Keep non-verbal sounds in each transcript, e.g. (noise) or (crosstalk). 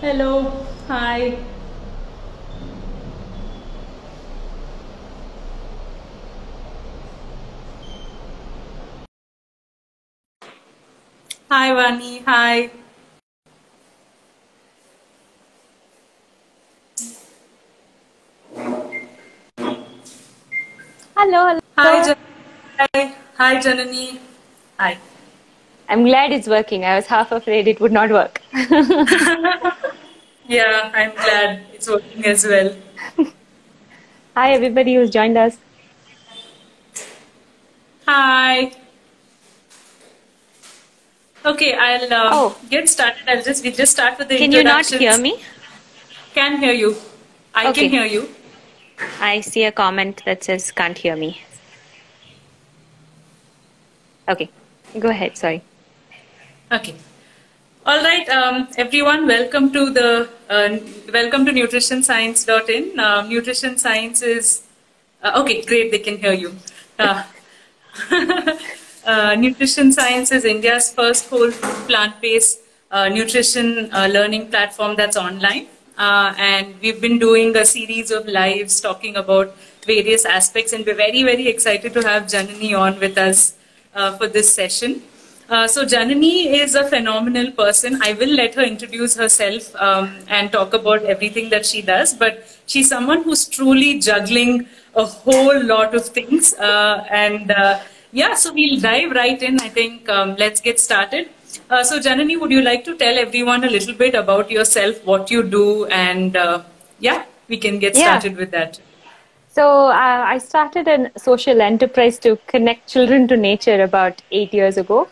Hello. Hi. Hi, Vani. Hi. Hello, hello. Hi, Jan- Hi. Hi, Janani. Hi. I'm glad it's working. I was half afraid it would not work. (laughs) Yeah, I'm glad it's working as well. Hi, everybody who's joined us. Hi. Okay, I'll uh, Oh. get started. I'll just we just start with the Can you not hear me? Can hear you. I Okay. can hear you. I see a comment that says can't hear me. Okay, go ahead. Sorry. Okay. All right, um, everyone. Welcome to the uh, welcome to nutritionscience.in. Uh, nutrition science is uh, okay. Great, they can hear you. Uh, (laughs) uh, nutrition science is India's first whole plant-based uh, nutrition uh, learning platform that's online. And we've been doing a series of lives talking about various aspects, and we're very, very excited to have Janani on with us for this session. Uh, so Janani is a phenomenal person. I will let her introduce herself um, and talk about everything that she does. But she's someone who's truly juggling a whole lot of things. Uh, and uh, yeah, so we'll dive right in. I think um, let's get started. Uh, so Janani, would you like to tell everyone a little bit about yourself, what you do, and uh, yeah, we can get Yeah. started with that. So uh, I started a social enterprise to connect children to nature about eight years ago,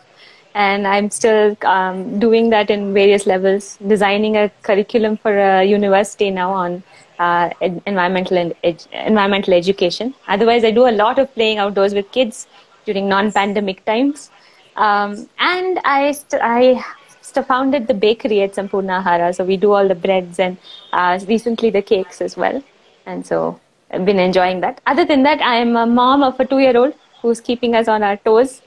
and I'm still um, doing that in various levels, designing a curriculum for a university now on uh, environmental and ed- environmental education. Otherwise, I do a lot of playing outdoors with kids during non-pandemic times, um, and I st- I st- founded the bakery at Sampoorna Ahara. So we do all the breads and uh, recently the cakes as well, and so I've been enjoying that. Other than that, I am a mom of a two-year-old who's keeping us on our toes.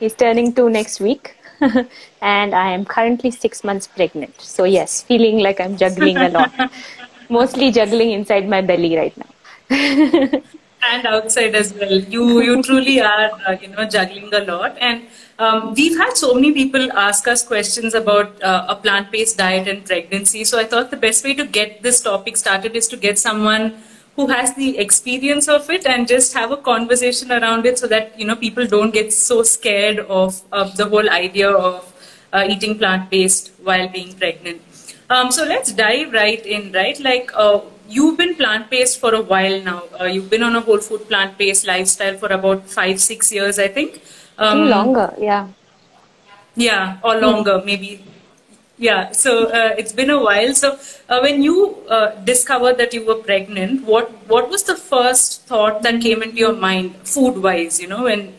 He's turning two next week, (laughs) and I am currently six months pregnant. So yes, feeling like I'm juggling a lot. (laughs) Mostly juggling inside my belly right now. (laughs) and outside as well. You you truly are uh, you know juggling a lot, and um, we've had so many people ask us questions about uh, a plant-based diet and pregnancy. So I thought the best way to get this topic started is to get someone who has the experience of it and just have a conversation around it, so that you know people don't get so scared of, of the whole idea of uh, eating plant-based while being pregnant. Um, so let's dive right in, right? Like uh, you've been plant-based for a while now. Uh, you've been on a whole food plant-based lifestyle for about five, six years, I think. Um, think longer, yeah. Yeah, or longer, maybe. Yeah. So uh, it's been a while. So uh, when you uh, discovered that you were pregnant, what what was the first thought that came into your mind, food-wise? You know, when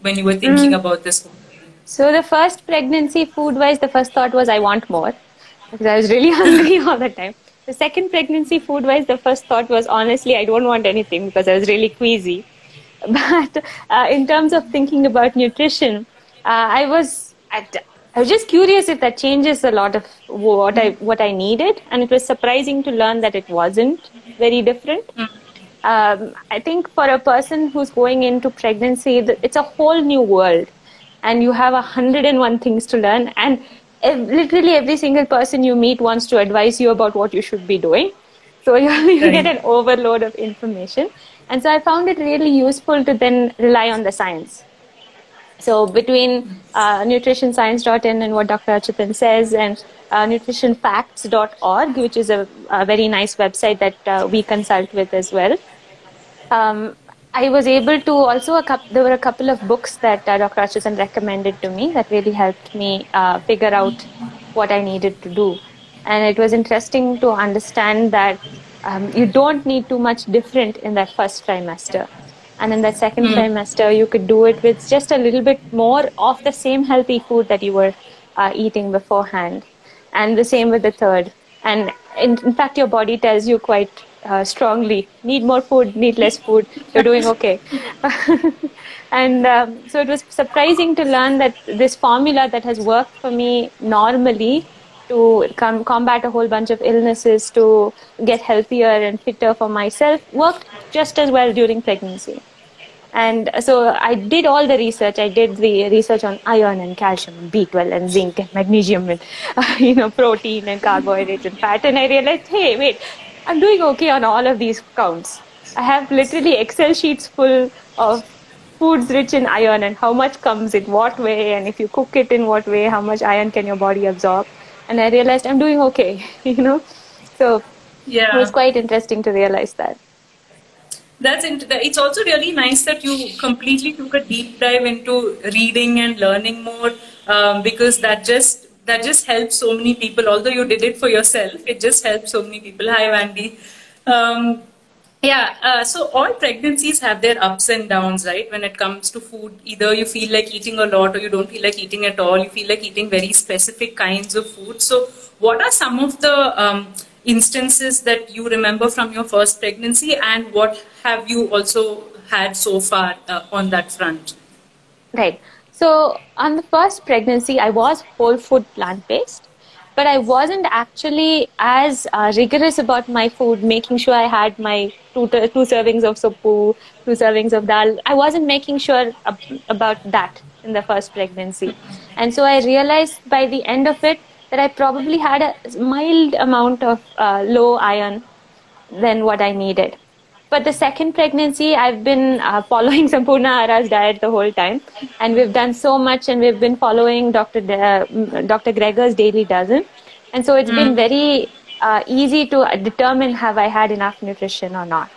when you were thinking about this. So the first pregnancy, food-wise, the first thought was I want more because I was really (laughs) hungry all the time. The second pregnancy, food-wise, the first thought was honestly I don't want anything because I was really queasy. (laughs) But uh, in terms of thinking about nutrition, uh, I was at, I was just curious if that changes a lot of what I what I needed, and it was surprising to learn that it wasn't very different. Um, I think for a person who's going into pregnancy, it's a whole new world, and you have a hundred and one things to learn, and ev- literally every single person you meet wants to advise you about what you should be doing. So (laughs) you, you get an overload of information, and so I found it really useful to then rely on the science. So between uh, nutritionscience.in and what Dr. Achyuthan says and uh, nutritionfacts.org, which is a, a very nice website that uh, we consult with as well, um, I was able to also, a coup- there were a couple of books that uh, Dr. Achyuthan recommended to me that really helped me uh, figure out what I needed to do. And it was interesting to understand that um, you don't need too much different in that first trimester. And in the second trimester, you could do it with just a little bit more of the same healthy food that you were uh, eating beforehand. And the same with the third. And in, in fact, your body tells you quite uh, strongly need more food, need less food, you're doing okay. (laughs) and um, so it was surprising to learn that this formula that has worked for me normally to com- combat a whole bunch of illnesses, to get healthier and fitter for myself, worked just as well during pregnancy. And so I did all the research. I did the research on iron and calcium and B12 and zinc and magnesium and, uh, (laughs) you know, protein and carbohydrates and fat. And I realized, hey, wait, I'm doing okay on all of these counts. I have literally Excel sheets full of foods rich in iron and how much comes in what way and if you cook it in what way, how much iron can your body absorb. And I realized I'm doing okay, (laughs) you know. So Yeah. it was quite interesting to realize that. That's it's also really nice that you completely took a deep dive into reading and learning more um, because that just that just helps so many people. Although you did it for yourself, it just helps so many people. Hi, Vandy. Um, yeah, uh, so all pregnancies have their ups and downs, right? When it comes to food, either you feel like eating a lot or you don't feel like eating at all. You feel like eating very specific kinds of food. So, what are some of the um, instances that you remember from your first pregnancy, and what have you also had so far uh, on that front? Right. So on the first pregnancy, I was whole food plant based, but I wasn't actually as uh, rigorous about my food, making sure I had my two, two servings of suppu, two servings of dal. I wasn't making sure ab- about that in the first pregnancy. And so I realized by the end of it that I probably had a mild amount of uh, low iron than what I needed. But the second pregnancy, I've been uh, following (laughs) Sampoorna Ahara's diet the whole time, and we've done so much, and we've been following Dr. De- uh, Dr. Greger's daily dozen, and so it's been very uh, easy to determine have I had enough nutrition or not.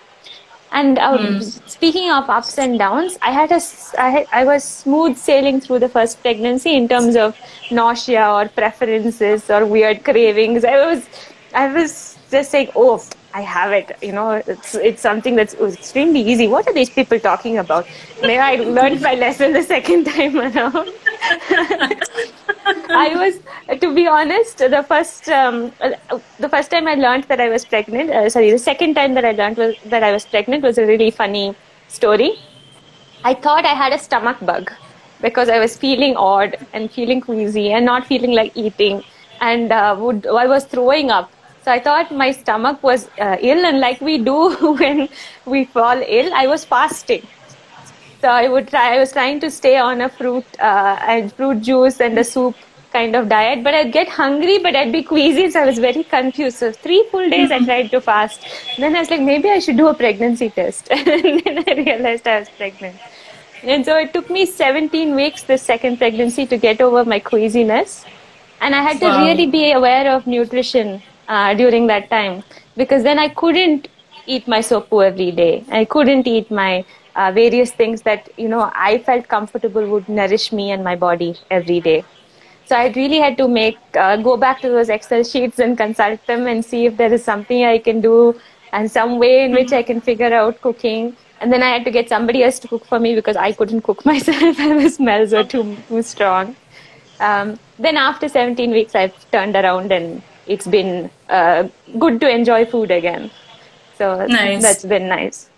And uh, speaking of ups and downs, I had a I, had, I was smooth sailing through the first pregnancy in terms of nausea or preferences or weird cravings. I was I was just saying, oh, I have it. You know, it's it's something that's extremely easy. What are these people talking about? Maybe I learned my lesson the second time around. (laughs) I was, to be honest, the first um, the first time I learned that I was pregnant. Uh, sorry, the second time that I learned was, that I was pregnant was a really funny story. I thought I had a stomach bug because I was feeling odd and feeling queasy and not feeling like eating, and uh, would I was throwing up. So I thought my stomach was uh, ill, and like we do (laughs) when we fall ill, I was fasting. So I would try. I was trying to stay on a fruit uh, and fruit juice and a soup kind of diet, but I'd get hungry, but I'd be queasy, so I was very confused. So three full days I tried to fast. Then I was like, maybe I should do a pregnancy test, (laughs) and then I realized I was pregnant. And so it took me 17 weeks, the second pregnancy, to get over my queasiness, and I had to Wow. really be aware of nutrition uh, during that time because then I couldn't eat my sopu every day. I couldn't eat my uh, various things that you know I felt comfortable would nourish me and my body every day. So I really had to make uh, go back to those Excel sheets and consult them and see if there is something I can do and some way in which I can figure out cooking. And then I had to get somebody else to cook for me because I couldn't cook (laughs) myself and the smells were too too strong. Um, then after 17 weeks, I've turned around and it's been uh, good to enjoy food again. So Nice. that's been nice,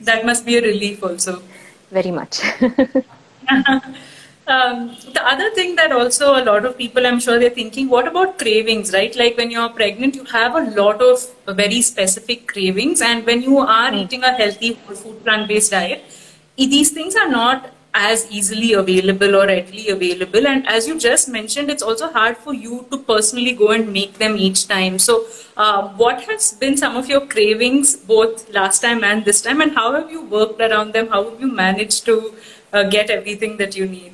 That must be a relief also. very much. (laughs) Um, the other thing that also a lot of people, I'm sure they're thinking, what about cravings, right? Like when you're pregnant, you have a lot of very specific cravings, and when you are eating a healthy whole food plant-based diet, these things are not as easily available or readily available. And as you just mentioned, it's also hard for you to personally go and make them each time. So, uh, what has been some of your cravings both last time and this time, and how have you worked around them? How have you managed to uh, get everything that you need?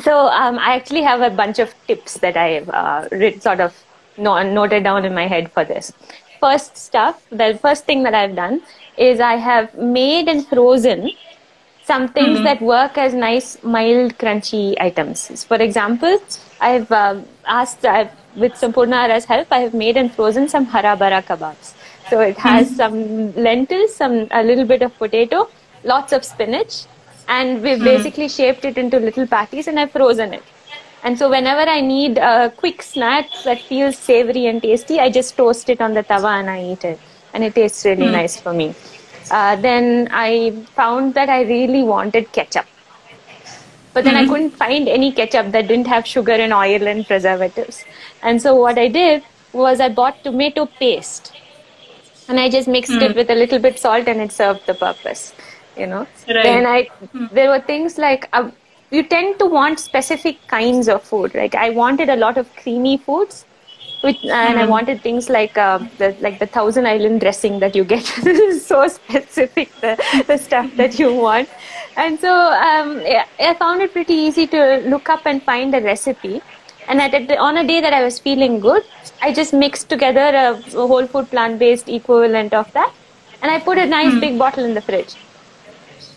So um, I actually have a bunch of tips that I've uh, sort of noted down in my head for this. First stuff, the first thing that I've done is I have made and frozen some things mm-hmm. that work as nice, mild, crunchy items. For example, I've uh, asked, I've, with Sampoorna Ahara's help, I have made and frozen some harabara kebabs. So it has mm-hmm. some lentils, some a little bit of potato, lots of spinach, and we've mm-hmm. basically shaped it into little patties and I've frozen it. And so whenever I need a quick snack that feels savory and tasty, I just toast it on the tawa and I eat it. And it tastes really nice for me. Uh, then I found that I really wanted ketchup. but then Mm-hmm. I couldn't find any ketchup that didn't have sugar and oil and preservatives. And so what I did was I bought tomato paste and I just mixed it with a little bit salt and it served the purpose. You know. Right. Then I there were things like uh, you tend to want specific kinds of food. Like I wanted a lot of creamy foods, which and I wanted things like uh, the like the Thousand Island dressing that you get. (laughs) this is so specific the, the stuff that you want, and so um, yeah, I found it pretty easy to look up and find a recipe. And at a, on a day that I was feeling good, I just mixed together a, a whole food plant based equivalent of that, and I put a nice big bottle in the fridge.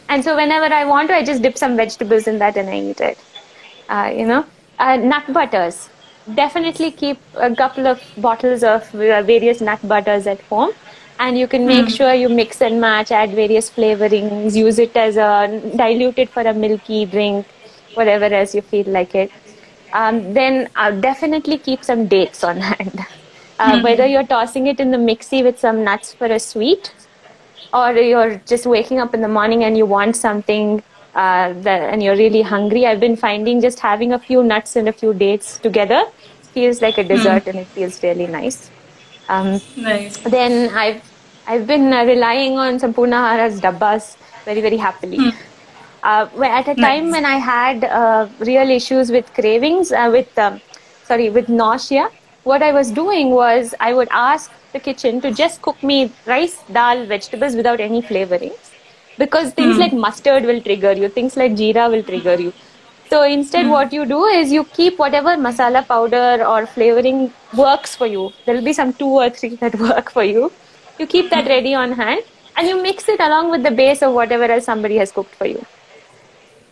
And so whenever I want to, I just dip some vegetables in that and I eat it. Uh, you know, uh, nut butters. Definitely keep a couple of bottles of uh, various nut butters at home. And you can make sure you mix and match, add various flavorings, use it as a, dilute it for a milky drink, whatever as you feel like it. Um, then uh, definitely keep some dates on hand. Uh, Whether you're tossing it in the mixie with some nuts for a sweet, or you're just waking up in the morning and you want something uh, that, and you're really hungry i've been finding just having a few nuts and a few dates together feels like a dessert and it feels really nice. Um, Nice. then i've i've been uh, relying on Sampoorna Ahara's dabbas very very happily. Uh, at a time Nice. when i had uh, real issues with cravings uh, with um, sorry with nausea what i was doing was i would ask the kitchen to just cook me rice dal vegetables without any flavorings because things like mustard will trigger you things like jeera will trigger you. So instead what you do is you keep whatever masala powder or flavoring works for you. There will be some two or three that (laughs) work for you. You keep that ready on hand and you mix it along with the base of whatever else somebody has cooked for you.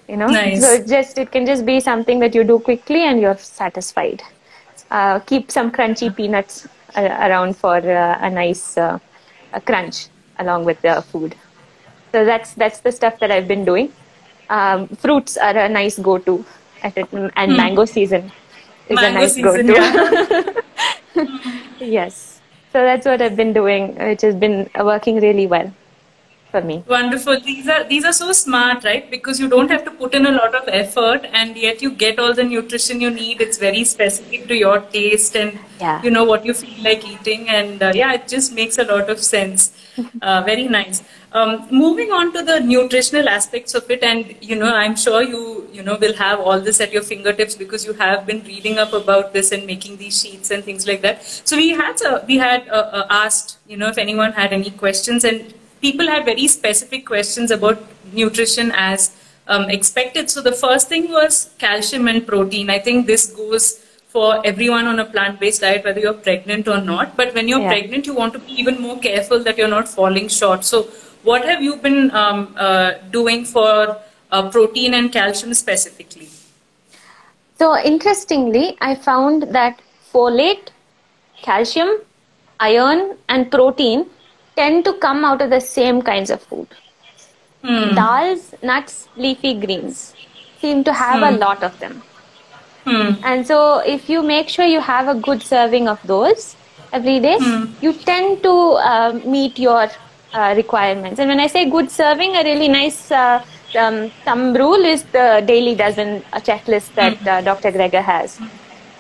You know? Nice. so it just it can just be something that you do quickly and you're satisfied. Uh, keep some crunchy peanuts around for uh, a nice uh, a crunch along with the food so that's that's the stuff that i've been doing um, fruits are a nice go-to at it, and mango season is Mango a nice season, go-to (laughs) yes so that's what i've been doing which has been working really well for me Wonderful. These are these are so smart, right? Because you don't have to put in a lot of effort, and yet you get all the nutrition you need. It's very specific to your taste, and Yeah. you know what you feel like eating, and uh, yeah, it just makes a lot of sense. (laughs) Uh, very nice. Um, moving on to the nutritional aspects of it, and you know, I'm sure you you know will have all this at your fingertips because you have been reading up about this and making these sheets and things like that. So we had uh, we had uh, uh, asked you know if anyone had any questions and people had very specific questions about nutrition as um, expected. So the first thing was calcium and protein. I think this goes for everyone on a plant-based diet, whether you're pregnant or not. But when you're Yeah. pregnant, you want to be even more careful that you're not falling short. So what have you been um, uh, doing for uh, protein and calcium specifically? So interestingly, I found that folate, calcium, iron, and protein tend to come out of the same kinds of food. Hmm. Dals, nuts, leafy greens seem to have a lot of them. Hmm. And so, if you make sure you have a good serving of those every day, you tend to uh, meet your uh, requirements. And when I say good serving, a really nice uh, um, thumb rule is the daily dozen a checklist that uh, Dr. Greger has.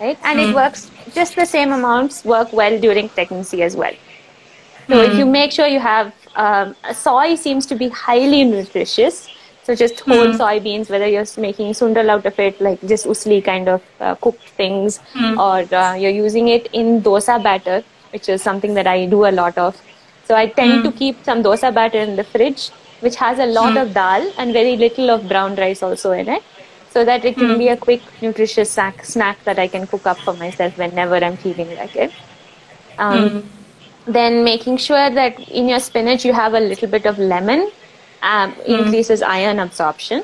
Right? And it works just the same amounts work well during pregnancy as well. So if you make sure you have um, soy seems to be highly nutritious. So just whole soybeans, whether you're making sundal out of it, like just usli kind of uh, cooked things, or uh, you're using it in dosa batter, which is something that I do a lot of. So I tend to keep some dosa batter in the fridge, which has a lot of dal and very little of brown rice also in it, so that it can be a quick, nutritious snack, snack that I can cook up for myself whenever I'm feeling like it. Um, then making sure that in your spinach you have a little bit of lemon um, increases iron absorption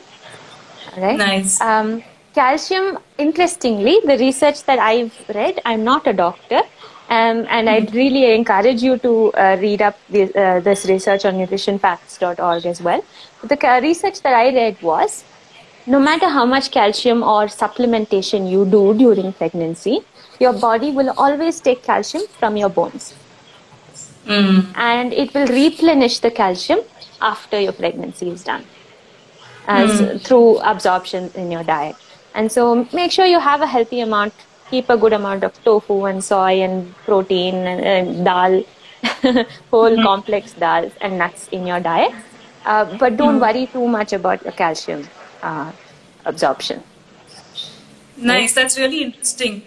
right Nice. um, calcium interestingly the research that i've read i'm not a doctor um, and i'd really encourage you to uh, read up this, uh, this research on nutritionfacts.org as well the research that i read was no matter how much calcium or supplementation you do during pregnancy your body will always take calcium from your bones Mm. and it will replenish the calcium after your pregnancy is done. as through absorption in your diet. And so make sure you have a healthy amount, keep a good amount of tofu and soy and protein and, and dal, (laughs) whole complex dals and nuts in your diet. Uh, but don't worry too much about your calcium uh, absorption. Nice. That's really interesting.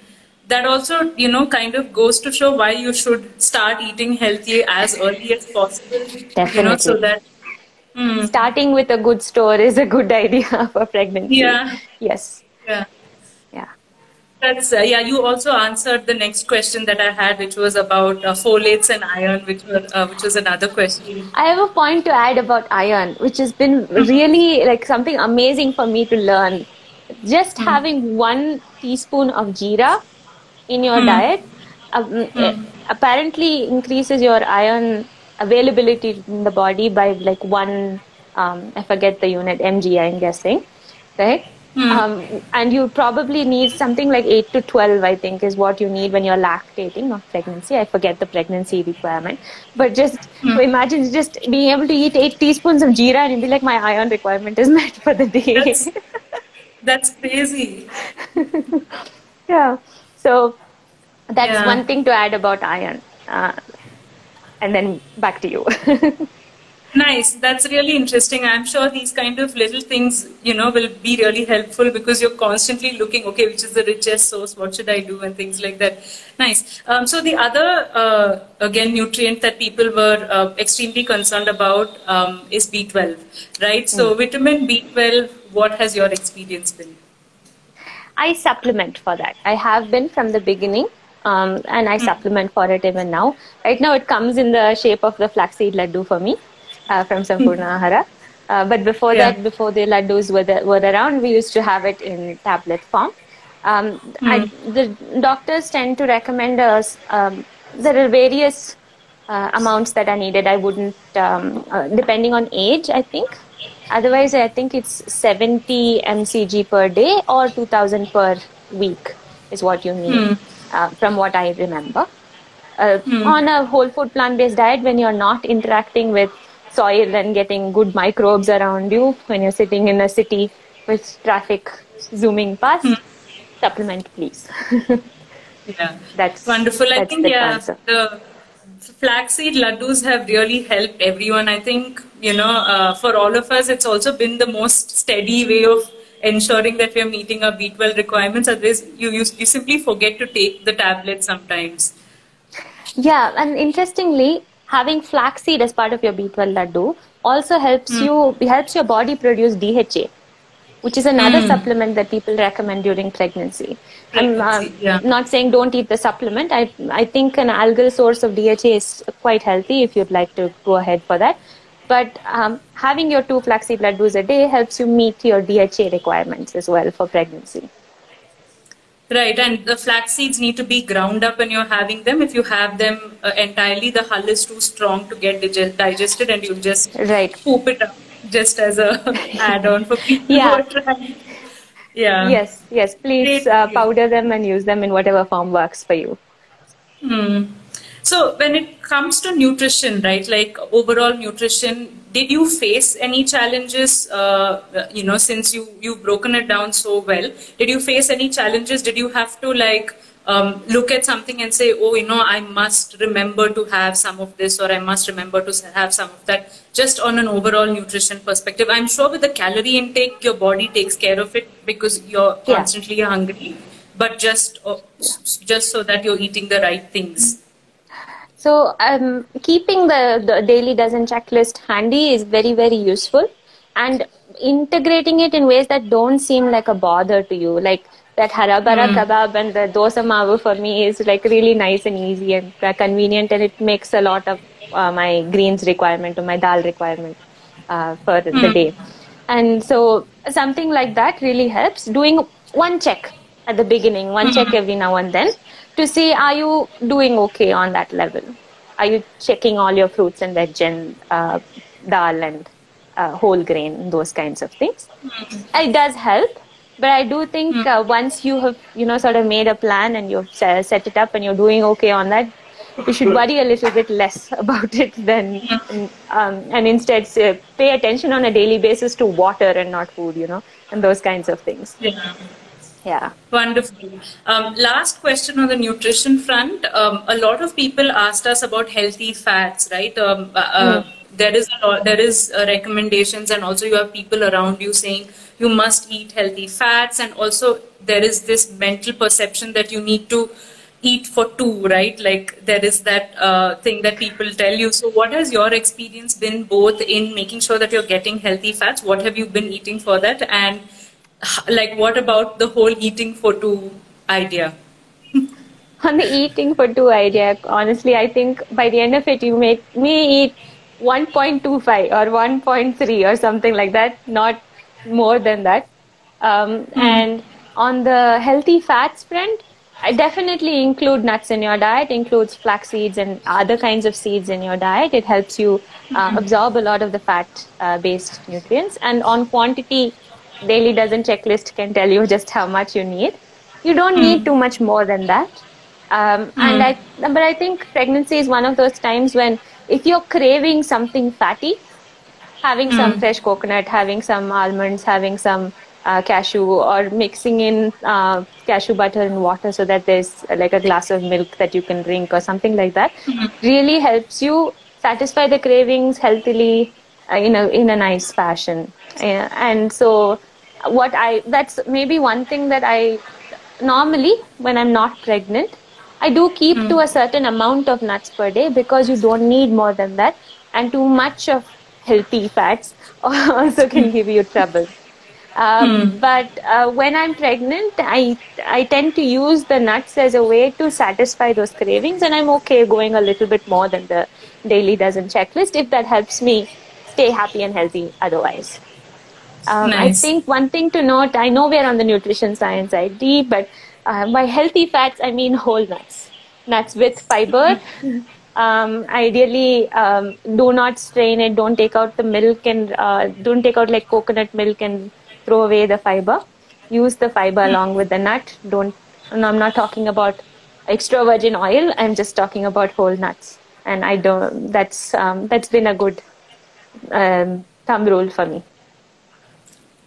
That also, you know, kind of goes to show why you should start eating healthy as early as possible. Definitely. You know, so that. Hmm. Starting with a good store is a good (laughs) idea for pregnancy. Yeah. Yes. Yeah. That's uh, yeah. You also answered the next question that I had, which was about uh, folates and iron, which were uh, which was another question. I have a point to add about iron, which has been really like something amazing for me to learn. Just having one teaspoon of jeera in your diet um, eh, apparently increases your iron availability in the body by like one, um, I forget the unit, mg, I'm guessing, right? Um, and you probably need something like 8 to 12, I think, is what you need when you're lactating, not pregnancy. I forget the pregnancy requirement. But just so imagine just being able to eat 8 teaspoons of jeera and you'd be like, my iron requirement is met for the day. That's, (laughs) that's crazy. (laughs) yeah. So that's Yeah. one thing to add about iron. Uh, and then back to you. (laughs) Nice. That's really interesting. I'm sure these kind of little things, you know, will be really helpful because you're constantly looking, okay, which is the richest source? What should I do? And things like that. Nice. Um, so the other, uh, again, nutrient that people were uh, extremely concerned about um, is B12, right? So vitamin B12, what has your experience been? I supplement for that. I have been from the beginning, um, and I supplement for it even now. Right now, it comes in the shape of the flaxseed laddu for me (laughs) uh, from Sampoorna Ahara. Uh, but before Yeah. that, before the laddus were, the, were around, we used to have it in tablet form. Um, I, the doctors tend to recommend us. Um, there are various uh, amounts that are needed. I wouldn't, um, uh, depending on age, I think. Otherwise, I think it's 70 mcg per day or 2000 per week is what you need, uh, from what I remember. Uh, On a whole food plant based diet, when you're not interacting with soil and getting good microbes around you, when you're sitting in a city with traffic zooming past, supplement, please. (laughs) Yeah. That's Wonderful. I think the yeah, answer. the flaxseed laddus have really helped everyone. I think you know, uh, for all of us, it's also been the most steady way of ensuring that we're meeting our B12 requirements. Otherwise, you you, you simply forget to take the tablet sometimes. Yeah, and interestingly, having flaxseed as part of your B12 laddu also helps you helps your body produce DHA, which is another supplement that people recommend during pregnancy. I'm uh, yeah. not saying don't eat the supplement. I I think an algal source of DHA is quite healthy if you'd like to go ahead for that. But um, having your two flaxseed laddus a day helps you meet your DHA requirements as well for pregnancy. Right, and the flax seeds need to be ground up when you're having them. If you have them uh, entirely, the hull is too strong to get dig- digested, and you just Right. poop it up just as a (laughs) add-on for people Yeah. who are trying. Yeah. yes, yes. Please uh, powder them and use them in whatever form works for you. Hmm. So when it comes to nutrition, right, like overall nutrition, did you face any challenges? Uh, you know, since you you've broken it down so well, did you face any challenges? Did you have to like um, look at something and say, oh, you know, I must remember to have some of this, or I must remember to have some of that, just on an overall nutrition perspective? I'm sure with the calorie intake, your body takes care of it because you're Yeah. constantly hungry. But just uh, just so that you're eating the right things. So um, keeping the, the daily dozen checklist handy is very very useful, and integrating it in ways that don't seem like a bother to you, like that harabara kebab and the dosa mavu for me is like really nice and easy and convenient, and it makes a lot of uh, my greens requirement or my dal requirement uh, for the day. And so something like that really helps. Doing one check at the beginning, one check every now and then to see are you doing okay on that level? Are you checking all your fruits and veg and uh, dal and uh, whole grain, those kinds of things? It does help, but I do think uh, once you have you know sort of made a plan and you've set it up and you're doing okay on that, you should worry a little bit less (laughs) about it than, um, and instead uh, pay attention on a daily basis to water and not food, you know, and those kinds of things. Yeah. Yeah. Wonderful. Um, last question on the nutrition front. Um, a lot of people asked us about healthy fats, right? Um, uh, uh, there is a lot, there is uh, recommendations, and also you have people around you saying you must eat healthy fats, and also there is this mental perception that you need to eat for two, right? Like there is that uh, thing that people tell you. So, what has your experience been both in making sure that you're getting healthy fats? What have you been eating for that? And like, what about the whole eating for two idea? On the eating for two idea, honestly, I think by the end of it, you make me eat 1.25 or 1.3 or something like that, not more than that. Um, mm. And on the healthy fats front, I definitely include nuts in your diet, includes flax seeds and other kinds of seeds in your diet. It helps you uh, mm-hmm. absorb a lot of the fat uh, based nutrients. And on quantity, Daily Dozen checklist can tell you just how much you need. You don't mm. need too much more than that. Um, mm. And I, but I think pregnancy is one of those times when if you're craving something fatty, having mm. some fresh coconut, having some almonds, having some uh, cashew, or mixing in uh, cashew butter and water so that there's uh, like a glass of milk that you can drink or something like that, mm-hmm. really helps you satisfy the cravings healthily uh, in a in a nice fashion. And so, what I that's maybe one thing that I normally when I'm not pregnant I do keep mm. to a certain amount of nuts per day because you don't need more than that, and too much of healthy fats (laughs) also can give you trouble. Um, mm. But uh, when I'm pregnant, I I tend to use the nuts as a way to satisfy those cravings, and I'm okay going a little bit more than the daily dozen checklist if that helps me stay happy and healthy. Otherwise, um, nice. I think one thing to note. I know we're on the nutrition science ID, but uh, by healthy fats, I mean whole nuts, nuts with fiber. (laughs) Um, ideally, um, do not strain it. Don't take out the milk and uh, don't take out like coconut milk and throw away the fiber. Use the fiber mm. along with the nut. Don't. No, I'm not talking about extra virgin oil. I'm just talking about whole nuts. And I don't. That's um, that's been a good um, thumb rule for me.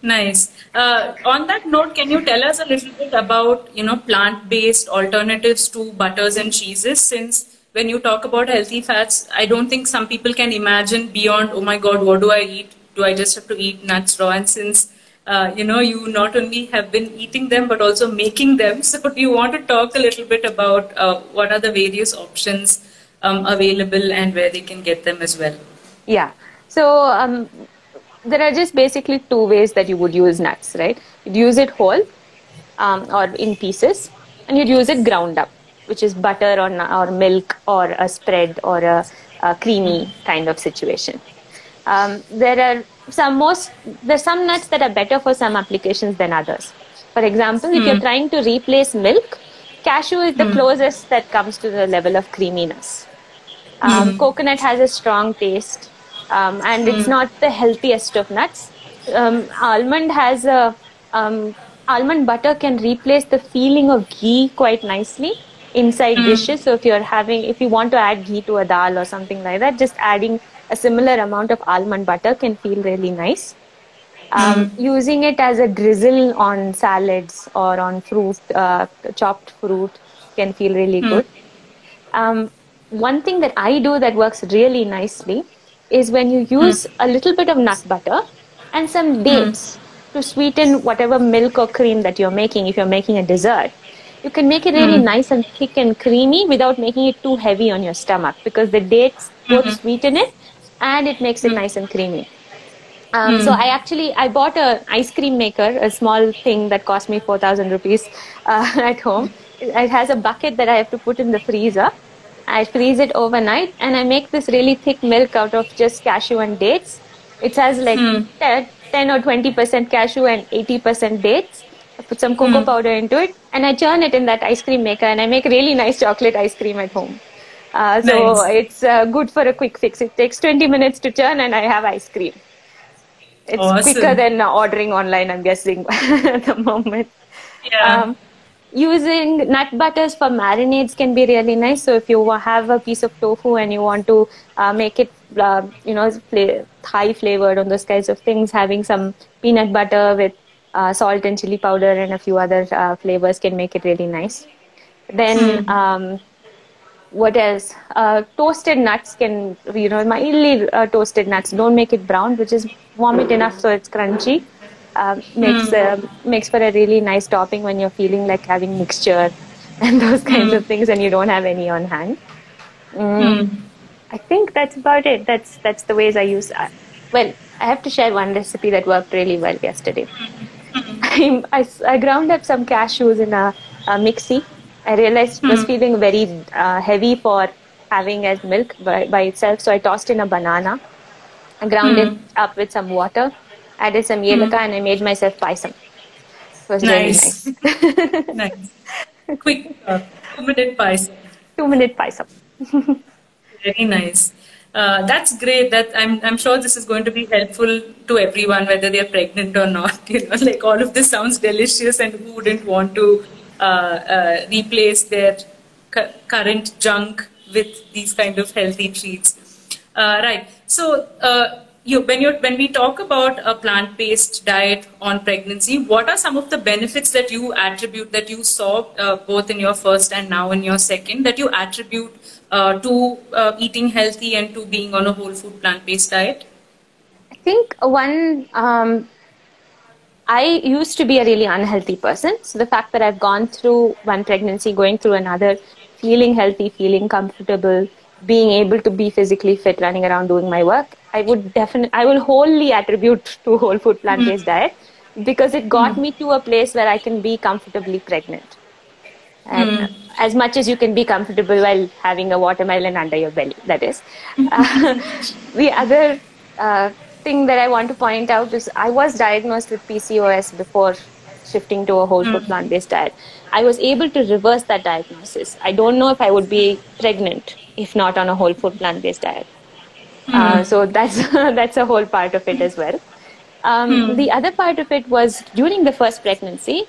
Nice. Uh, on that note, can you tell us a little bit about you know plant-based alternatives to butters and cheeses? Since when you talk about healthy fats, I don't think some people can imagine beyond. Oh my God, what do I eat? Do I just have to eat nuts raw? And since uh, you know you not only have been eating them but also making them, (laughs) so do you want to talk a little bit about uh, what are the various options um, available and where they can get them as well? Yeah. So um, there are just basically two ways that you would use nuts, right? You'd use it whole um, or in pieces, and you'd use it ground up, which is butter or, or milk or a spread or a, a creamy kind of situation. Um, there are some most there's some nuts that are better for some applications than others. For example, if you're hmm. trying to replace milk, cashew is the mm. closest that comes to the level of creaminess. Um, mm. Coconut has a strong taste um, and mm. it's hmm. not the healthiest of nuts. Um, almond has a um, almond butter can replace the feeling of ghee quite nicely inside mm. dishes. So if you're having, if you want to add ghee to a dal or something like that, just adding a similar amount of almond butter can feel really nice. Um, mm. Using it as a drizzle on salads or on fruit, uh, chopped fruit, can feel really mm. good. Um, one thing that I do that works really nicely is when you use mm. a little bit of nut butter and some hmm. dates mm. to sweeten whatever milk or cream that you're making if you're making a dessert you can make it really mm. nice and thick and creamy without making it too heavy on your stomach because the dates both mm-hmm. sweeten it and it makes it hmm. nice and creamy um, So hmm. I actually I bought a ice cream maker, a small thing that cost me four thousand rupees uh, (laughs) at home. It has a bucket that I have to put in the freezer, I freeze it overnight and I make this really thick milk out of just cashew and dates. It has like hmm. 10 or 20% cashew and 80% dates. I put some cocoa hmm. powder into it and I churn it in that ice cream maker and I make really nice chocolate ice cream at home. Uh, so nice. it's uh, good for a quick fix. It takes 20 minutes to churn and I have ice cream. It's awesome. quicker than uh, ordering online, I'm guessing, (laughs) at the moment. Yeah. Um, using nut butters for marinades can be really nice. So if you have a piece of tofu and you want to uh, make it, uh, you know, Thai flavored on those kinds of things, having some peanut butter with uh, salt and chili powder and a few other uh, flavors can make it really nice. Then, mm. um, what else? Uh, toasted nuts can, you know, mildly uh, toasted nuts. Don't make it brown, which is warm it enough so it's crunchy. Uh, makes mm. makes for a really nice topping when you're feeling like having mixture (laughs) and those kinds mm. of things, and you don't have any on hand. Mm. I think that's about it. That's that's the ways I use. Uh, well, I have to share one recipe that worked really well yesterday. I, I, I ground up some cashews in a, a mixie. I realized it was feeling very uh, heavy for having as milk by, by, itself, so I tossed in a banana. I ground it up with some water added some yelaka mm. and I made myself paisam. It was nice. really nice. (laughs) nice. Quick, uh, two minute paisam. Two minute paisam. (laughs) Very nice. Uh, that's great. That I'm I'm sure this is going to be helpful to everyone, whether they are pregnant or not. (laughs) You know, like all of this sounds delicious, and who wouldn't want to uh, uh, replace their cu- current junk with these kind of healthy treats? Uh, right. So uh, you, when, you when we talk about a plant-based diet on pregnancy, what are some of the benefits that you attribute that you saw uh, both in your first and now in your second that you attribute uh, to uh, eating healthy and to being on a whole food plant-based diet? I think one. Um, I used to be a really unhealthy person, so the fact that I've gone through one pregnancy, going through another, feeling healthy, feeling comfortable, being able to be physically fit, running around doing my work, I would definitely, I will wholly attribute (laughs) to whole food plant based mm. diet because it got mm. me to a place where I can be comfortably pregnant. And mm. as much as you can be comfortable while having a watermelon under your belly, that is. Uh, (laughs) the other uh, thing that I want to point out is I was diagnosed with PCOS before shifting to a whole food plant based diet. I was able to reverse that diagnosis. I don't know if I would be pregnant if not on a whole food plant based diet. Mm. so that's (laughs) that's a whole part of it as well. Um, mm. The other part of it was during the first pregnancy.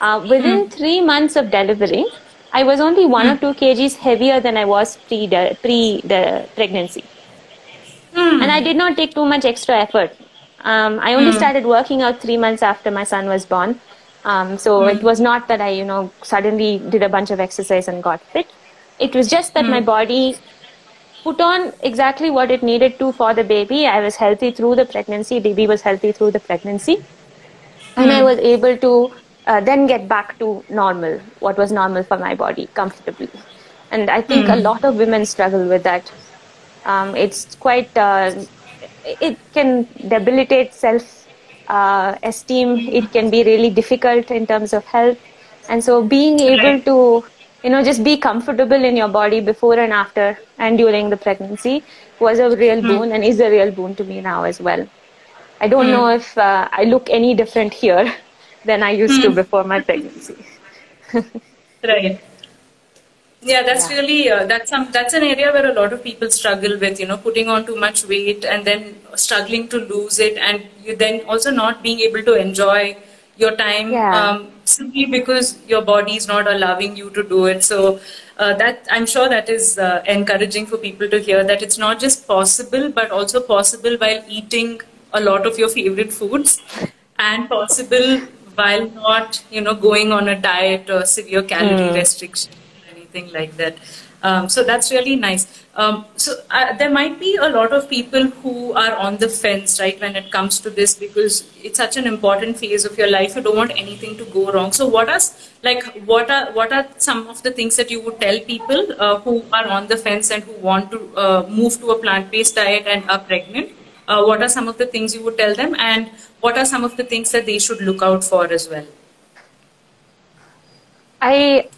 Uh, within mm. three months of delivering, I was only one or two kgs heavier than I was pre the, pre the pregnancy, and I did not take too much extra effort. Um, I only started working out three months after my son was born. Um, so it was not that I, you know, suddenly did a bunch of exercise and got fit. It was just that mm. my body put on exactly what it needed to for the baby. I was healthy through the pregnancy. Baby was healthy through the pregnancy. And I hmm. was able to uh, then get back to normal, what was normal for my body comfortably. And I think mm. a hmm. lot of women struggle with that. Um, it's quite, uh, it can debilitate self uh, esteem. It can be really difficult in terms of health. And so being able to you know just be comfortable in your body before and after and during the pregnancy was a real mm. boon and is a real boon to me now as well i don't mm. know if uh, i look any different here (laughs) than i used mm. to hmm. before my pregnancy (laughs) right yeah that's yeah. really uh, that's some that's an area where a lot of people struggle with you know putting on too much weight and then struggling to lose it and you then also not being able to enjoy your time yeah. um, simply because your body is not allowing you to do it. So uh, that I'm sure that is uh, encouraging for people to hear that it's not just possible, but also possible while eating a lot of your favorite foods, and possible while not, you know, going on a diet or severe calorie mm. restriction or anything like that. Um, so that's really nice. Um, so uh, there might be a lot of people who are on the fence, right, when it comes to this because it's such an important phase of your life. You don't want anything to go wrong. So what are like what are what are some of the things that you would tell people uh, who are on the fence and who want to uh, move to a plant-based diet and are pregnant? Uh, what are some of the things you would tell them, and what are some of the things that they should look out for as well? I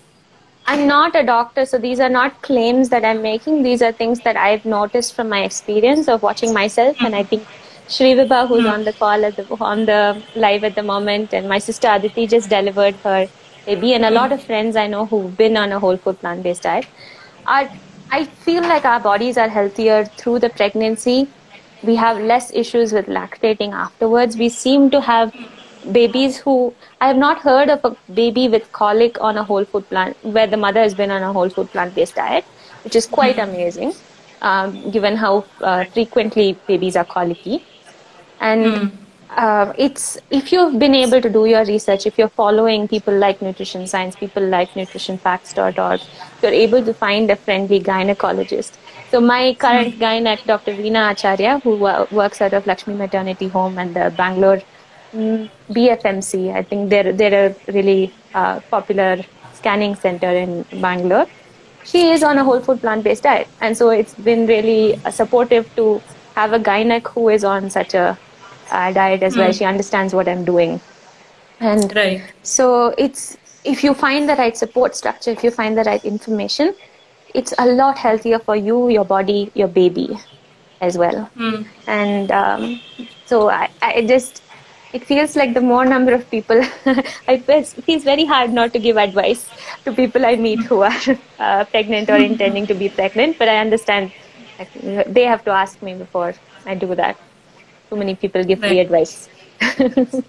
I'm not a doctor, so these are not claims that I'm making. These are things that I've noticed from my experience of watching myself. And I think Shri Vibha, who's on the call at the, on the live at the moment, and my sister Aditi just delivered her baby, and a lot of friends I know who've been on a whole food plant based diet. Are, I feel like our bodies are healthier through the pregnancy. We have less issues with lactating afterwards. We seem to have babies who I have not heard of a baby with colic on a whole food plant where the mother has been on a whole food plant based diet, which is quite Mm-hmm. amazing, um, given how uh, frequently babies are colicky. And Mm. uh, it's if you've been able to do your research, if you're following people like Nutrition Science, people like nutritionfacts.org, you're able to find a friendly gynecologist. So my current gynac, Dr. Veena Acharya, who works out of Lakshmi Maternity Home and the Bangalore mm, BFMC, I think they're they're a really uh, popular scanning center in Bangalore. She is on a whole food plant based diet, and so it's been really uh, supportive to have a gynac who is on such a uh, diet as well. She understands what I'm doing, and Right. so it's if you find the right support structure, if you find the right information, it's a lot healthier for you, your body, your baby, as well. Mm. And um, so I, I just it feels like the more number of people, (laughs) I it feels very hard not to give advice to people I meet who are (laughs) uh, pregnant or intending to be pregnant. But I understand they have to ask me before I do that. Too many people give free advice. (laughs)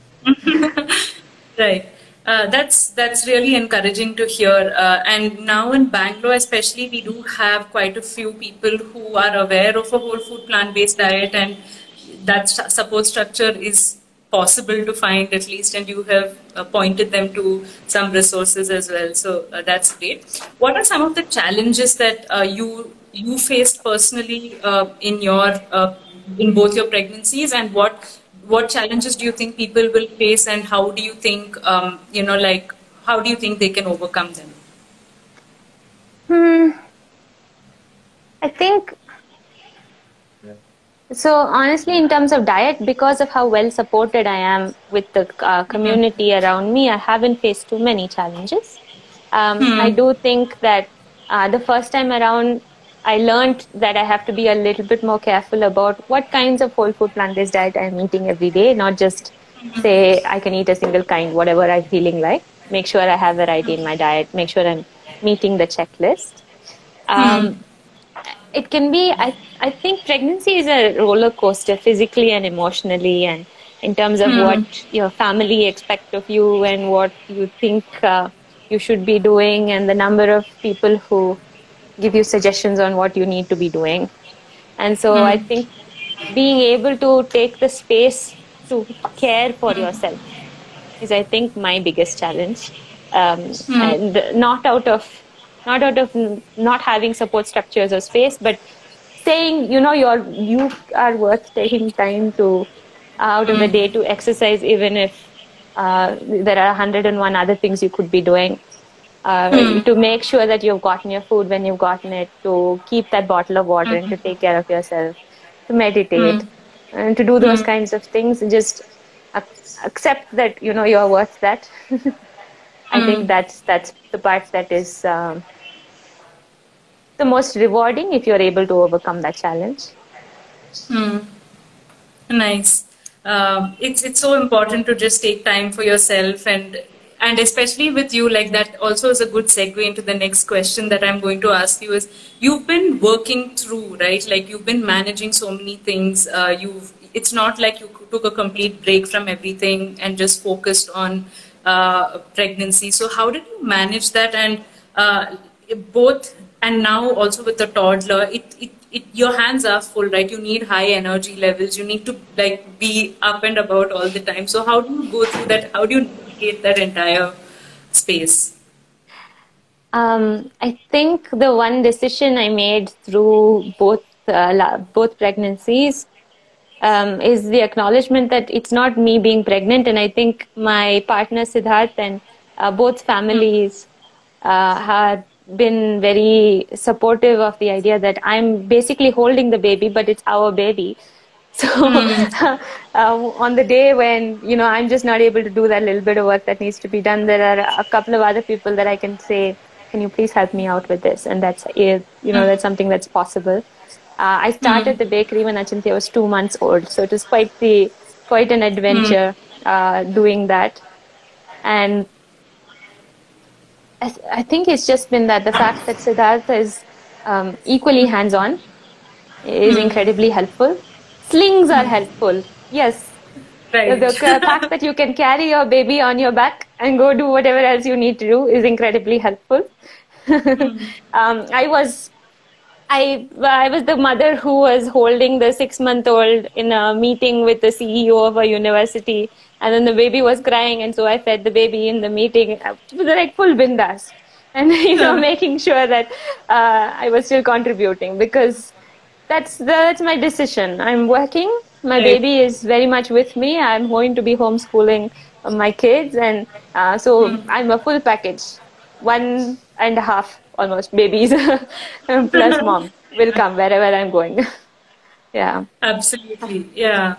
Right. Uh, that's that's really encouraging to hear. Uh, and now in Bangalore, especially, we do have quite a few people who are aware of a whole food plant-based diet, and that support structure is possible to find at least. And you have uh, pointed them to some resources as well. So uh, that's great. What are some of the challenges that uh, you you faced personally uh, in your uh, in both your pregnancies, and what what challenges do you think people will face and how do you think um, you know like how do you think they can overcome them Hmm. I think so. Honestly, in terms of diet, because of how well supported I am with the uh, community around me, I haven't faced too many challenges. Um, I do think that uh, the first time around, I learned that I have to be a little bit more careful about what kinds of whole food plant based diet I'm eating every day, not just say I can eat a single kind, whatever I'm feeling like. Make sure I have variety in my diet, make sure I'm meeting the checklist. Um, it can be I, I think pregnancy is a roller coaster physically and emotionally and in terms of what your family expect of you and what you think uh, you should be doing and the number of people who give you suggestions on what you need to be doing. And so i think being able to take the space to care for yourself is I think my biggest challenge, um, and not out of not out of not having support structures or space, but saying you know you're you are worth taking time to out of the hmm. day to exercise, even if uh, there are 101 other things you could be doing. Uh, hmm. To make sure that you've gotten your food when you've gotten it, to keep that bottle of water and to hmm. take care of yourself, to meditate, and to do those kinds of things, just ac- accept that you know you're worth that. (laughs) I think that's that's the part that is um, the most rewarding if you're able to overcome that challenge. Hmm. Nice. Um, it's it's so important to just take time for yourself and and especially with you like that also is a good segue into the next question that I'm going to ask you is you've been working through right like you've been managing so many things uh, you've it's not like you took a complete break from everything and just focused on uh, pregnancy. So how did you manage that? And uh, both and now also with the toddler it, it it your hands are full right? You need high energy levels. You need to like be up and about all the time. So how do you go through that? How do you navigate that entire space? Um, I think the one decision I made through both uh, both pregnancies um, is the acknowledgement that it's not me being pregnant, and I think my partner Siddharth and uh, both families uh, had been very supportive of the idea that I'm basically holding the baby, but it's our baby. (laughs) So (laughs) uh, on the day when you know I'm just not able to do that little bit of work that needs to be done, there are a couple of other people that I can say, "Can you please help me out with this?" And that's. You know, that's something that's possible. Uh, I started the bakery when Achintya was two months old, so it was quite the quite an adventure uh, doing that. And I, I think it's just been that the fact that Siddhartha is um, equally hands-on is incredibly helpful. Slings are helpful, yes, Right. The, the fact that you can carry your baby on your back and go do whatever else you need to do is incredibly helpful. (laughs) um, I was I, I was the mother who was holding the six month old in a meeting with the CEO of a university, and then the baby was crying, and so I fed the baby in the meeting. It was like full bindas, and (laughs) you know, making sure that uh, I was still contributing because that's the, that's my decision. I'm working. My Right. baby is very much with me. I'm going to be homeschooling my kids, and uh, so I'm a full package. One and a half almost babies (laughs) plus (laughs) mom will come wherever I'm going. (laughs) yeah. Absolutely, yeah.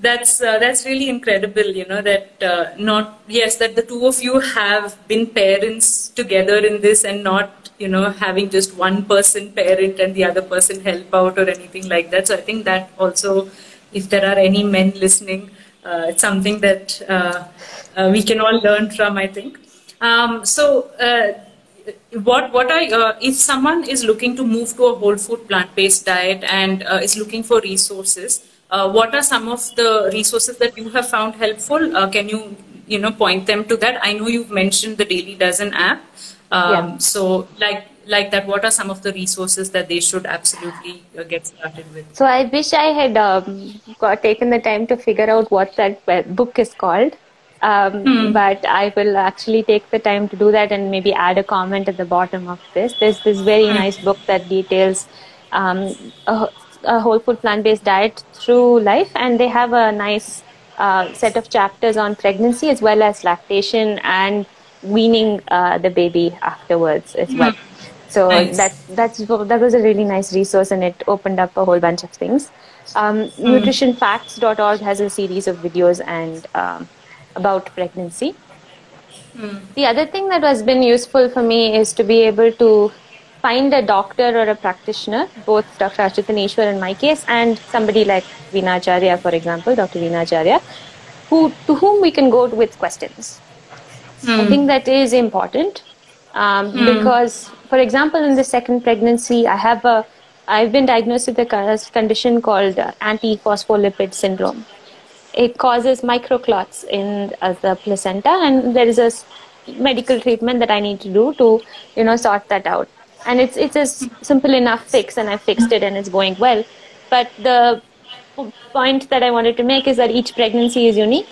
That's uh, that's really incredible. You know that uh, not yes that the two of you have been parents together in this and not you know having just one person parent and the other person help out or anything like that. So I think that also, if there are any men listening, uh, it's something that uh, uh, we can all learn from. I think. Um, so. What what are uh, if someone is looking to move to a whole food plant based diet and uh, is looking for resources uh, what are some of the resources that you have found helpful uh, can you you know point them to that i know you've mentioned the daily dozen app um, Yeah. so like like that what are some of the resources that they should absolutely uh, get started with So I wish I had um, got taken the time to figure out what that book is called. Um, But I will actually take the time to do that and maybe add a comment at the bottom of this. There's this very nice book that details um, a, a whole food plant based diet through life, and they have a nice uh, set of chapters on pregnancy as well as lactation and weaning uh, the baby afterwards as well. So Nice. that that's that was a really nice resource, and it opened up a whole bunch of things. Um, Nutritionfacts.org has a series of videos and um, about pregnancy. The other thing that has been useful for me is to be able to find a doctor or a practitioner, both Dr. Achyuthan Eswar in my case, and somebody like Veena Acharya, for example, Dr. Veena Acharya, who to whom we can go with questions. I think that is important um, because, for example, in the second pregnancy, I have a, I've been diagnosed with a condition called uh, antiphospholipid syndrome. It causes microclots in uh, the placenta, and there is a medical treatment that I need to do to, you know, sort that out. And it's it's a simple enough fix, and I fixed it, and it's going well. But the point that I wanted to make is that each pregnancy is unique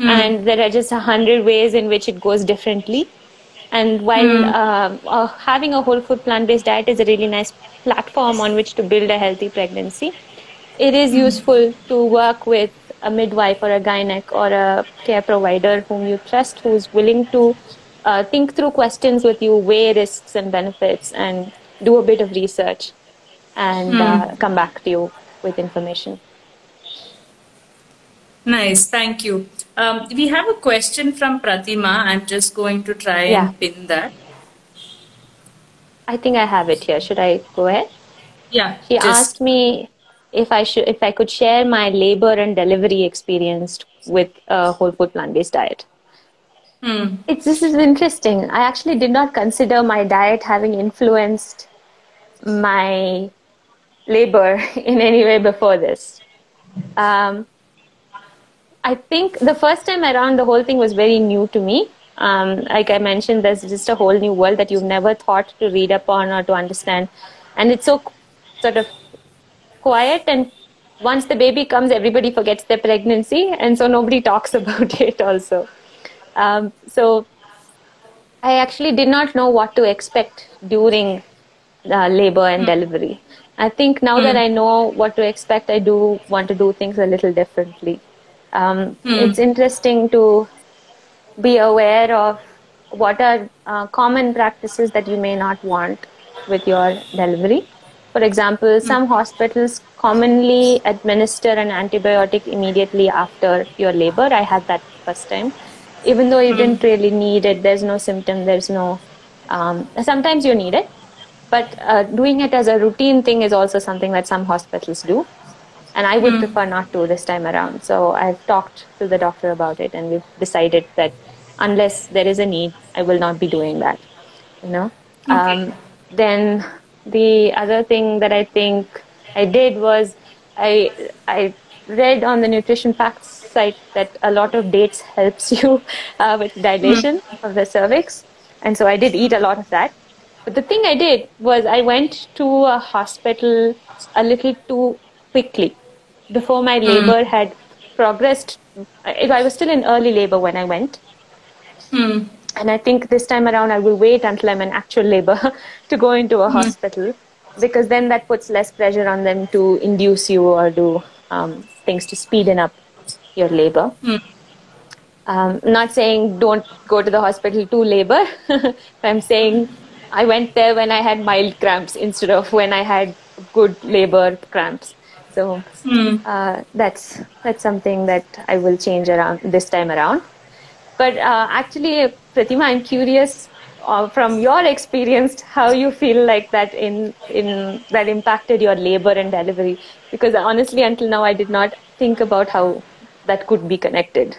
and there are just a hundred ways in which it goes differently. And while uh, uh, having a whole food plant based diet is a really nice platform on which to build a healthy pregnancy, it is useful to work with a midwife or a gynec or a care provider whom you trust, who's willing to uh, think through questions with you, weigh risks and benefits, and do a bit of research and uh, come back to you with information. Nice, thank you. Um, we have a question from Pratima. I'm just going to try Yeah. and pin that. I think I have it here. Should I go ahead? Yeah, She just asked me if I should, if I could share my labor and delivery experience with a whole food plant based diet. Hmm. It's this is interesting. I actually did not consider my diet having influenced my labor (laughs) in any way before this. Um, I think the first time around, the whole thing was very new to me. Um, like I mentioned, there's just a whole new world that you've never thought to read up on or to understand, and it's so sort of quiet. And once the baby comes, everybody forgets their pregnancy, and so nobody (laughs) talks about it. Also, um, so I actually did not know what to expect during uh, labor and delivery. I think now that I know what to expect, I do want to do things a little differently. Um, It's interesting to be aware of what are uh, common practices that you may not want with your delivery. For example, some hospitals commonly administer an antibiotic immediately after your labor. I had that first time. Even though you didn't really need it, there's no symptom, there's no. Um, sometimes you need it, but uh, doing it as a routine thing is also something that some hospitals do and I would prefer not to this time around. So I've talked to the doctor about it, and we've decided that unless there is a need, I will not be doing that. You know. Um, then the other thing that I think I did was I I read on the nutrition facts site that a lot of dates helps (laughs) you uh, with dilation mm. of the cervix, and so I did eat a lot of that. But the thing I did was I went to a hospital a little too quickly before my labor mm. had progressed. I was still in early labor when I went. Mm. And I think this time around I will wait until I'm in actual labor (laughs) to go into a mm. hospital because then that puts less pressure on them to induce you or do um, things to speeden up your labor. Mm. Um, not saying don't go to the hospital to labor. (laughs) I'm saying I went there when I had mild cramps instead of when I had good labor cramps. So mm. uh, that's that's something that I will change around this time around. But uh, actually, Pratima, I'm curious uh, from your experience how you feel like that in in that impacted your labor and delivery. Because honestly, until now, I did not think about how that could be connected.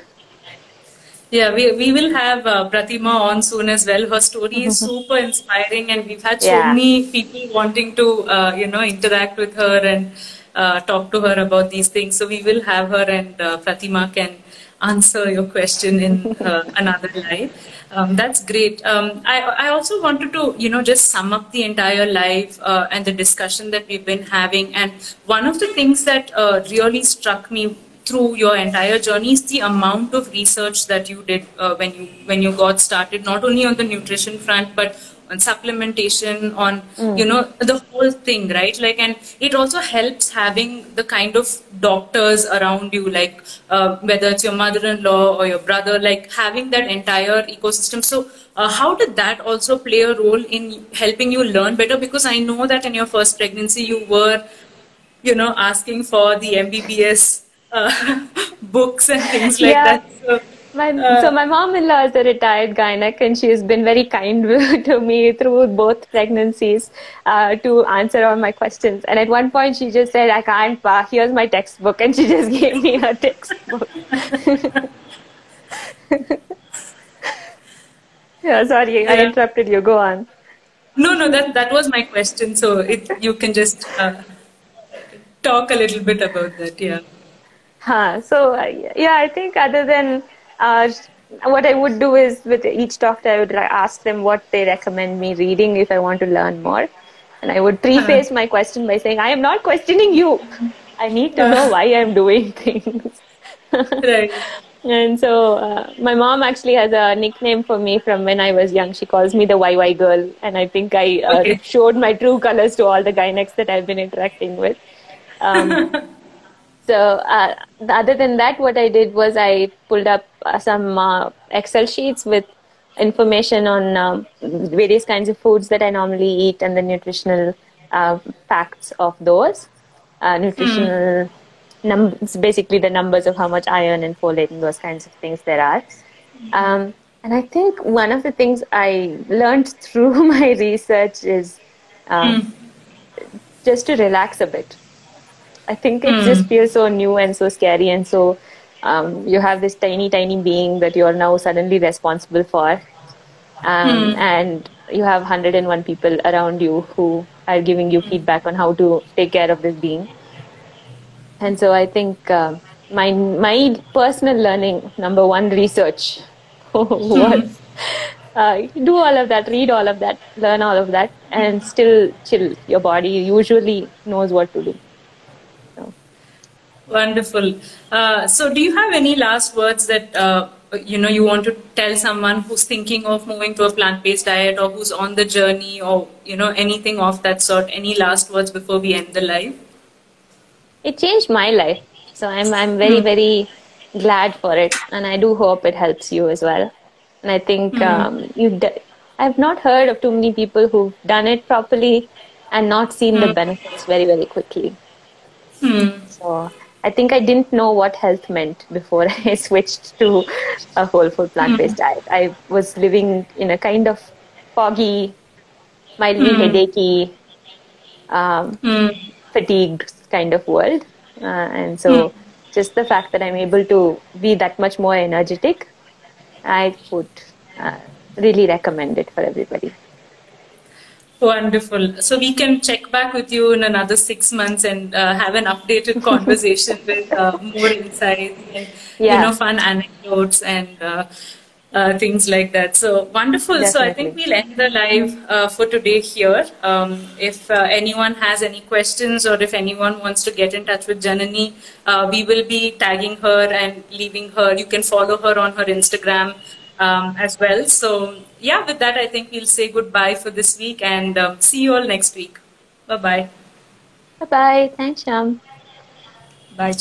Yeah, we, we will have uh, Pratima on soon as well. Her story is super inspiring, and we've had so yeah. many people wanting to, uh, you know, interact with her and uh, talk to her about these things. So we will have her, and uh, Pratima can answer your question in uh, another live. Um, that's great. Um, I, I also wanted to, you know, just sum up the entire live uh, and the discussion that we've been having. And one of the things that really struck me through your entire journey is the amount of research that you did uh, when you when you got started not only on the nutrition front but on supplementation on mm. you know the whole thing right like and it also helps having the kind of doctors around you like uh, whether it's your mother-in-law or your brother like having that entire ecosystem so uh, how did that also play a role in helping you learn better because i know that in your first pregnancy you were you know asking for the mbbs uh, (laughs) books and things like yeah. that. So, my, uh, so my mom-in-law is a retired gynec and she has been very kind (laughs) to me through both pregnancies uh, to answer all my questions. And at one point she just said, I can't, pa, here's my textbook. And she just (laughs) gave me her textbook. (laughs) yeah, sorry. I interrupted you. Go on. No, no, that, that was my question. So it, you can just uh, talk a little bit about that. Yeah. Huh. So uh, yeah, I think other than uh, what I would do is with each doctor, I would ask them what they recommend me reading if I want to learn more, and I would preface uh-huh. my question by saying, "I am not questioning you. I need to know why I'm doing (laughs) things." right. And so uh, my mom actually has a nickname for me from when I was young. She calls me the YY girl, and I think I uh, okay. showed my true colors to all the gynecs that I've been interacting with. Um, (laughs) So uh, other than that, what I did was I pulled up uh, some uh, Excel sheets with information on um, various kinds of foods that I normally eat and the nutritional uh, facts of those. Uh, nutritional mm. numbers, basically the numbers of how much iron and folate and those kinds of things there are. Um, and I think one of the things I learned (laughs) through (laughs) my research is um, mm. just to relax a bit I think it mm. just feels so new and so scary, and so um, you have this tiny, tiny being that you are now suddenly responsible for, um, mm. and you have 101 people around you who are giving you feedback on how to take care of this being. And so I think uh, my my personal learning, number one, research (laughs) was. Uh, do all of that, read all of that, learn all of that, and still chill. Your body usually knows what to do. Wonderful. Uh, so, do you have any last words that uh, you know you want to tell someone who's thinking of moving to a plant-based diet or who's on the journey or you know anything of that sort? Any last words before we end the live? It changed my life, so I'm I'm very mm. very glad for it, and I do hope it helps you as well. And I think mm. um, you. I've not heard of too many people who've done it properly and not seen mm. the hmm. benefits very very quickly. Hmm. So I think I didn't know what health meant before (laughs) I switched to a whole food plant based mm-hmm. diet. I was living in a kind of foggy, mildly mm. headachy, um, mm. fatigued kind of world. Uh, and so mm. just the fact that I'm able to be that much more energetic, I would uh, really recommend it for everybody. Wonderful. So we can check back with you in another six months and uh, have an updated (laughs) conversation with uh, more insights and Yeah. you know fun anecdotes and uh, uh, things like that. So wonderful. So I think we'll end the live uh, for today here. Um, if uh, anyone has any questions or if anyone wants to get in touch with Janani, uh, we will be tagging her and leaving her. You can follow her on her Instagram um, as well. So yeah, with that, I think we'll say goodbye for this week and um, see you all next week. Bye bye. Bye bye. Thanks, Sham. Bye.